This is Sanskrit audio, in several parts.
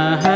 ha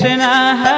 Krishna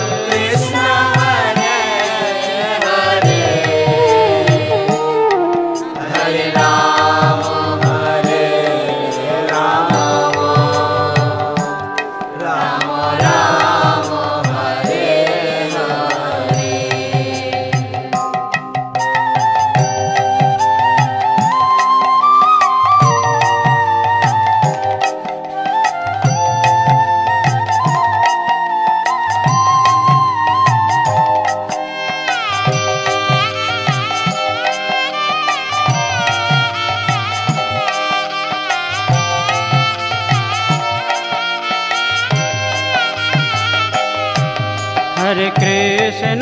Krishna